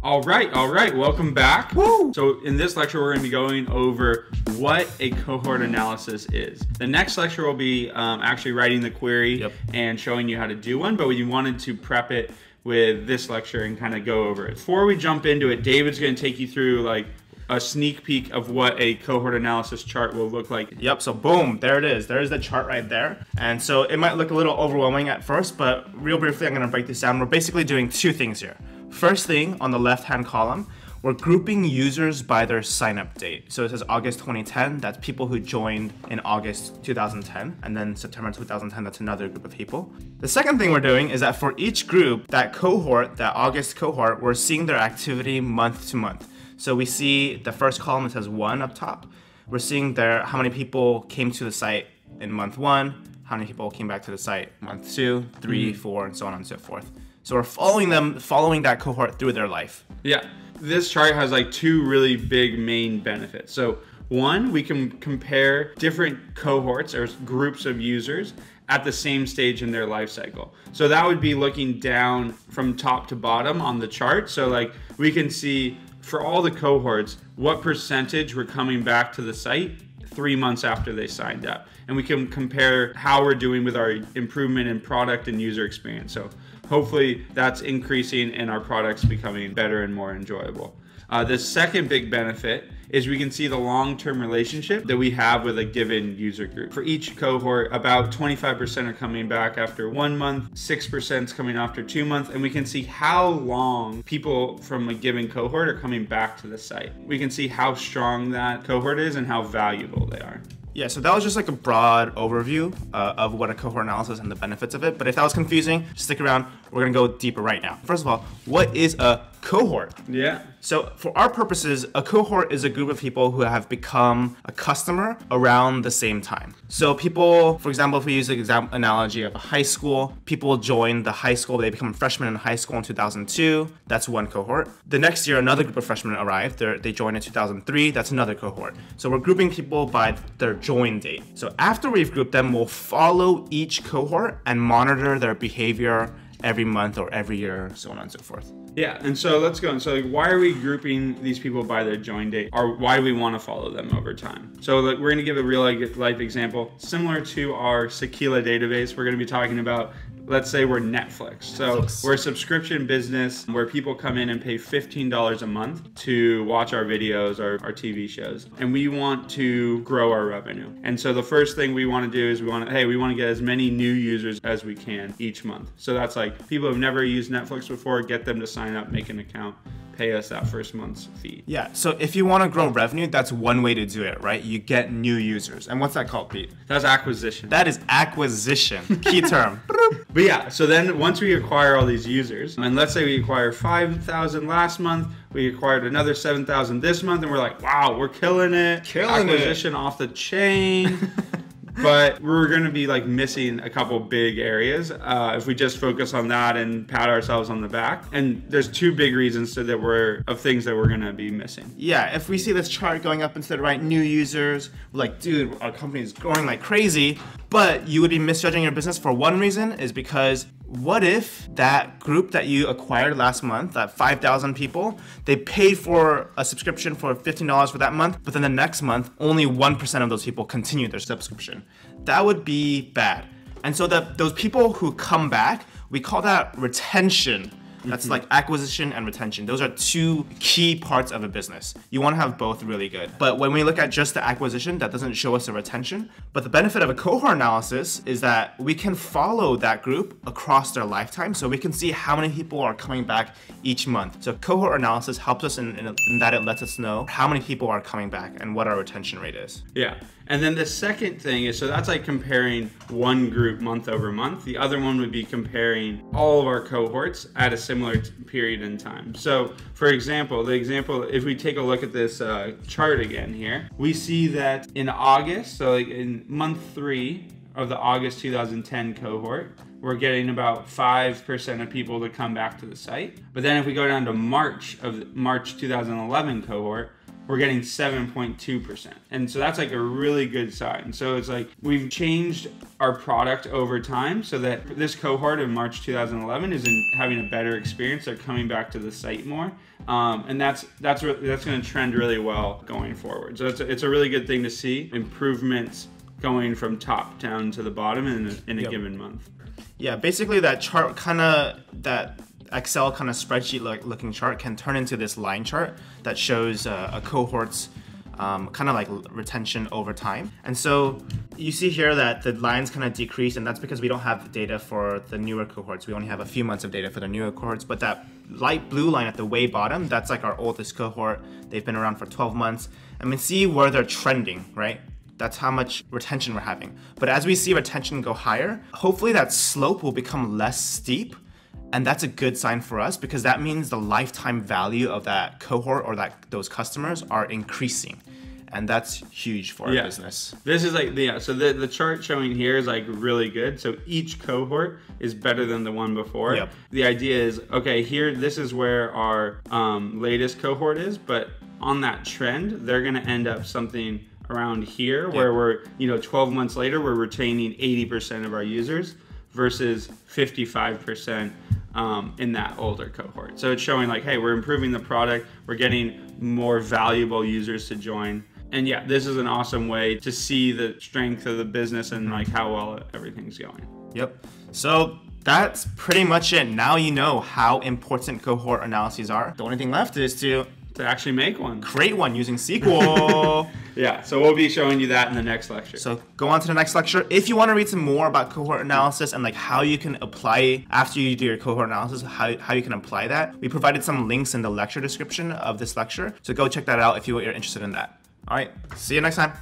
All right, all right, welcome back. Woo! So in this lecture, we're gonna be going over what a cohort analysis is. The next lecture will be um, actually writing the query Yep. and showing you how to do one, but we wanted to prep it with this lecture and kind of go over it. Before we jump into it, David's gonna take you through like a sneak peek of what a cohort analysis chart will look like. Yep, so boom, there it is. There's the chart right there. And so it might look a little overwhelming at first, but real briefly, I'm gonna break this down. We're basically doing two things here. First thing on the left-hand column, we're grouping users by their sign-up date. So it says August 2010, that's people who joined in August 2010, and then September 2010, that's another group of people. The second thing we're doing is that for each group, that cohort, that August cohort, we're seeing their activity month to month. So we see the first column, it says one up top. We're seeing there how many people came to the site in month one, how many people came back to the site month two, three, mm-hmm. four, and so on and so forth. So we're following them, following that cohort through their life. Yeah, this chart has like two really big main benefits. So one, we can compare different cohorts or groups of users at the same stage in their life cycle. So that would be looking down from top to bottom on the chart. So like we can see for all the cohorts, what percentage were coming back to the site three months after they signed up. And we can compare how we're doing with our improvement in product and user experience. So hopefully that's increasing and our products becoming better and more enjoyable. Uh, the second big benefit is we can see the long-term relationship that we have with a given user group. For each cohort, about 25% are coming back after one month, 6% is coming after two months, and we can see how long people from a given cohort are coming back to the site. We can see how strong that cohort is and how valuable they are. Yeah, so that was just like a broad overview uh, of what a cohort analysis and the benefits of it. But if that was confusing, stick around. We're gonna go deeper right now. First of all, what is a cohort? Yeah. So, for our purposes, a cohort is a group of people who have become a customer around the same time. So, people, for example, if we use the example analogy of a high school, people join the high school, they become freshmen in high school in 2002. That's one cohort. The next year, another group of freshmen arrive. They're, they join in 2003. That's another cohort. So, we're grouping people by their join date. So, after we've grouped them, we'll follow each cohort and monitor their behavior every month or every year, so on and so forth. Yeah, and so let's go. And so, why are we grouping these people by their join date, or why do we want to follow them over time? So, we're going to give a real life example, similar to our Sequila database. We're going to be talking about. Let's say we're Netflix. So Netflix. we're a subscription business where people come in and pay $15 a month to watch our videos, our, our TV shows. And we want to grow our revenue. And so the first thing we want to do is we want to, hey, we want to get as many new users as we can each month. So that's like people who've never used Netflix before, get them to sign up, make an account, pay us that first month's fee. Yeah, so if you want to grow revenue, that's one way to do it, right? You get new users. And what's that called, Pete? That's acquisition. That is acquisition. Key term. But yeah, so then once we acquire all these users, and let's say we acquire 5,000 last month, we acquired another 7,000 this month, and we're like, wow, we're killing it. Killing it. Acquisition off the chain. but we're going to be like missing a couple big areas uh, if we just focus on that and pat ourselves on the back. And there's two big reasons to that we're of things that we're going to be missing. yeah, if we see this chart going up instead of right new users, like, dude, our company is growing like crazy. But you would be misjudging your business for one reason is because what if that group that you acquired last month, that 5,000 people, they paid for a subscription for $15 for that month, but then the next month, only 1% of those people continue their subscription. That would be bad. And so that those people who come back, we call that retention. That's mm-hmm. like acquisition and retention. Those are two key parts of a business. You want to have both really good. But when we look at just the acquisition, that doesn't show us the retention. But the benefit of a cohort analysis is that we can follow that group across their lifetime. So we can see how many people are coming back each month. So cohort analysis helps us in, in, in that it lets us know how many people are coming back and what our retention rate is. Yeah. And then the second thing is so that's like comparing one group month over month. The other one would be comparing all of our cohorts at a similar t- period in time. So, for example, the example, if we take a look at this uh, chart again here, we see that in August, so like in month three of the August 2010 cohort, we're getting about 5% of people to come back to the site. But then if we go down to March of March 2011 cohort, we're getting 7.2%. And so that's like a really good sign. So it's like we've changed our product over time so that this cohort in March 2011 is in having a better experience. They're coming back to the site more. Um, and that's that's that's going to trend really well going forward. So it's a, it's a really good thing to see improvements going from top down to the bottom in a, in a Yep. given month. Yeah, basically that chart kind of that Excel kind of spreadsheet look, looking chart can turn into this line chart that shows uh, a cohort's um, kind of like retention over time. And so you see here that the lines kind of decrease, and that's because we don't have data for the newer cohorts. We only have a few months of data for the newer cohorts. But that light blue line at the way bottom, that's like our oldest cohort. They've been around for 12 months. And we see where they're trending, right? That's how much retention we're having. But as we see retention go higher, hopefully that slope will become less steep. And that's a good sign for us because that means the lifetime value of that cohort or that those customers are increasing. And that's huge for our Yeah. business. This is like yeah. So the the chart showing here is like really good. So each cohort is better than the one before. Yep. The idea is okay. Here, this is where our um, latest cohort is, but on that trend, they're gonna end up something around here where we're you know 12 months later we're retaining 80% of our users versus 55% um, in that older cohort. So it's showing like, hey, we're improving the product, we're getting more valuable users to join. And yeah, this is an awesome way to see the strength of the business and like how well everything's going. Yep. So that's pretty much it. Now you know how important cohort analyses are. The only thing left is to To actually make one. create one using SQL. Yeah, so we'll be showing you that in the next lecture. So go on to the next lecture. If you want to read some more about cohort analysis and like how you can apply after you do your cohort analysis, how, how you can apply that, we provided some links in the lecture description of this lecture. So go check that out if you are interested in that. All right, see you next time.